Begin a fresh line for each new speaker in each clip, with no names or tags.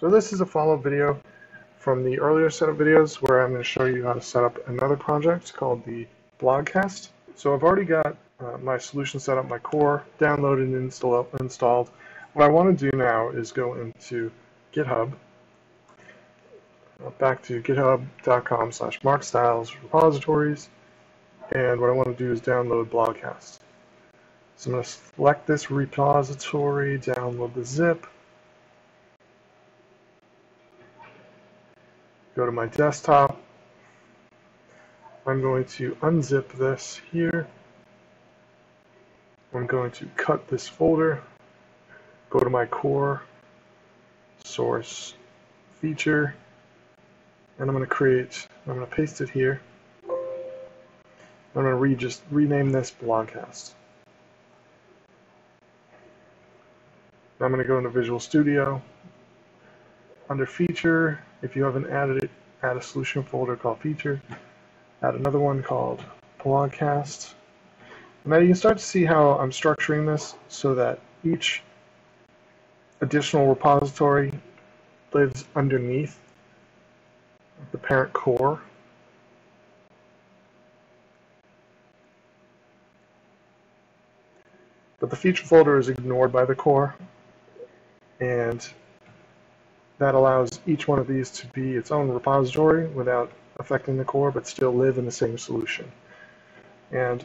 So this is a follow-up video from the earlier setup videos where I'm going to show you how to set up another project called the Blogcast. So I've already got uh, my solution set up, my core downloaded and install, installed. What I want to do now is go into GitHub, uh, back to github.com slash markstiles repositories, and what I want to do is download Blogcast. So I'm going to select this repository, download the zip, go to my desktop. I'm going to unzip this here. I'm going to cut this folder, go to my core, source, feature, and I'm going to create, I'm going to paste it here. I'm going to re just rename this Blogcast. I'm going to go into Visual Studio, under feature, if you haven't added it, add a solution folder called feature. Add another one called blogcast. Now you can start to see how I'm structuring this so that each additional repository lives underneath the parent core. But the feature folder is ignored by the core and that allows each one of these to be its own repository without affecting the core, but still live in the same solution. And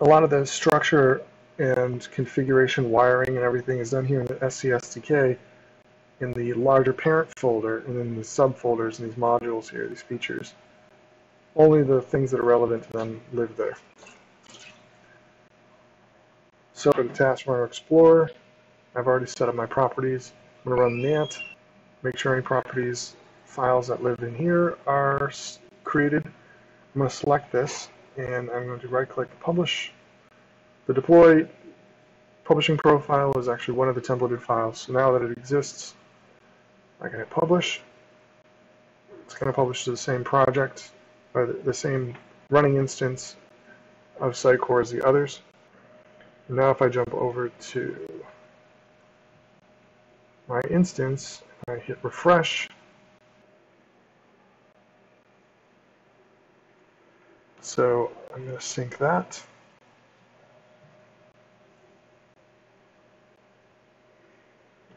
a lot of the structure and configuration wiring and everything is done here in the SCSDK in the larger parent folder and in the subfolders and these modules here, these features. Only the things that are relevant to them live there. So for the Taskbar Explorer, I've already set up my properties. I'm going to run that, make sure any properties files that live in here are created. I'm going to select this and I'm going to right click publish. The deploy publishing profile is actually one of the templated files. So now that it exists, I can hit publish. It's going to publish to the same project, or the same running instance of Sitecore as the others. Now if I jump over to my instance, I hit refresh, so I'm going to sync that.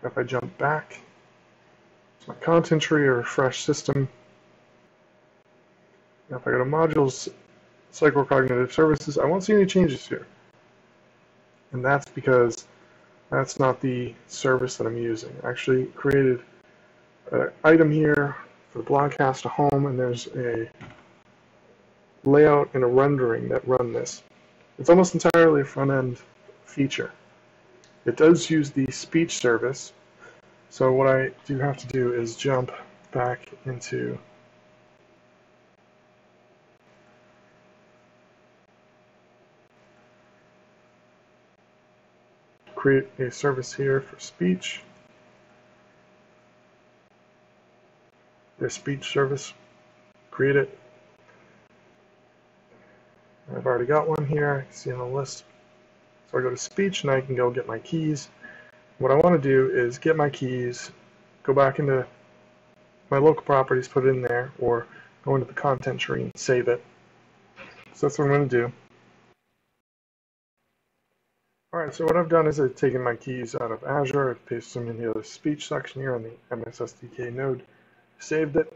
If I jump back to my content tree or refresh system, now if I go to modules, Sitecore Cognitive Services, I won't see any changes here. And that's because that's not the service that I'm using. I actually created an item here for the Blogcast to home, and there's a layout and a rendering that run this. It's almost entirely a front-end feature. It does use the speech service, so what I do have to do is jump back into create a service here for speech. The speech service, create it. I've already got one here, I see on the list. So I go to speech and I can go get my keys. What I want to do is get my keys, go back into my local properties, put it in there, or go into the content tree and save it. So that's what I'm going to do. Alright, so what I've done is I've taken my keys out of Azure, I've pasted them in the other speech section here on the MSSDK node, saved it,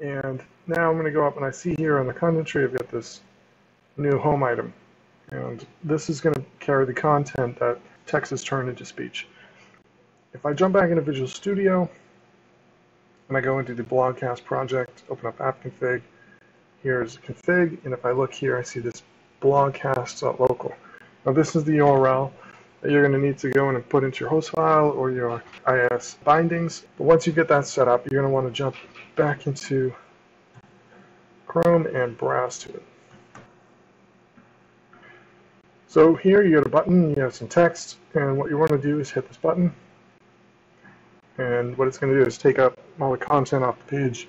and now I'm going to go up and I see here on the content tree I've got this new home item. And this is going to carry the content that text is turned into speech. If I jump back into Visual Studio and I go into the Blogcast project, open up app config, here's config, and if I look here I see this blogcast.local. Now this is the URL that you're going to need to go in and put into your host file or your IIS bindings. But once you get that set up, you're going to want to jump back into Chrome and browse to it. So here you have a button, you have some text, and what you want to do is hit this button. And what it's going to do is take up all the content off the page,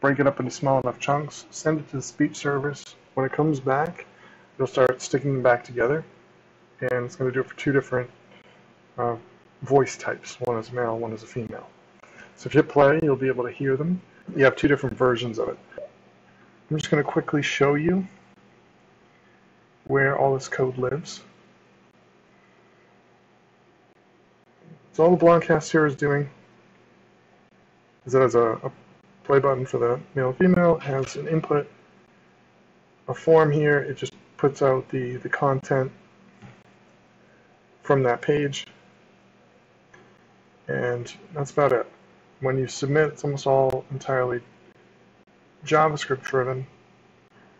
break it up into small enough chunks, send it to the speech service. When it comes back, you'll start sticking them back together. And it's going to do it for two different uh, voice types. One is male, one is a female. So if you play, you'll be able to hear them. You have two different versions of it. I'm just going to quickly show you where all this code lives. So all the Blogcast here is doing is it has a, a play button for the male and female, has an input, a form here, it just puts out the, the content from that page. And that's about it. When you submit, it's almost all entirely JavaScript driven.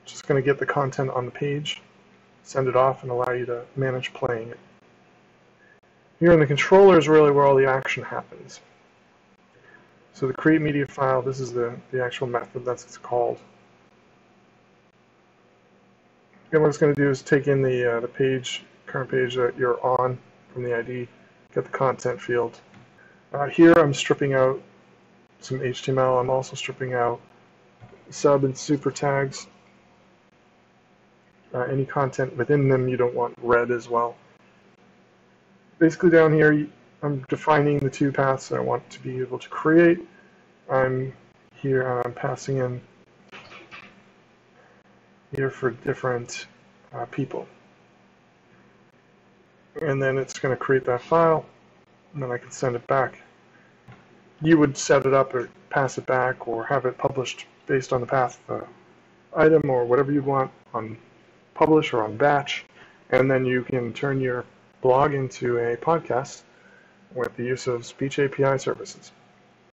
Just going to get the content on the page, send it off, and allow you to manage playing it. Here in the controller is really where all the action happens. So the create media file, this is the, the actual method that's called. And what it's going to do is take in the, uh, the page, current page that you're on from the ID, get the content field. Uh, here I'm stripping out some HTML. I'm also stripping out sub and super tags. Uh, any content within them you don't want read as well. Basically down here I'm defining the two paths that I want to be able to create. I'm here, and I'm passing in here for different uh, people. And then it's going to create that file, and then I can send it back. You would set it up or pass it back or have it published based on the path uh, item or whatever you want on publish or on batch. And then you can turn your blog into a podcast with the use of Speech API services.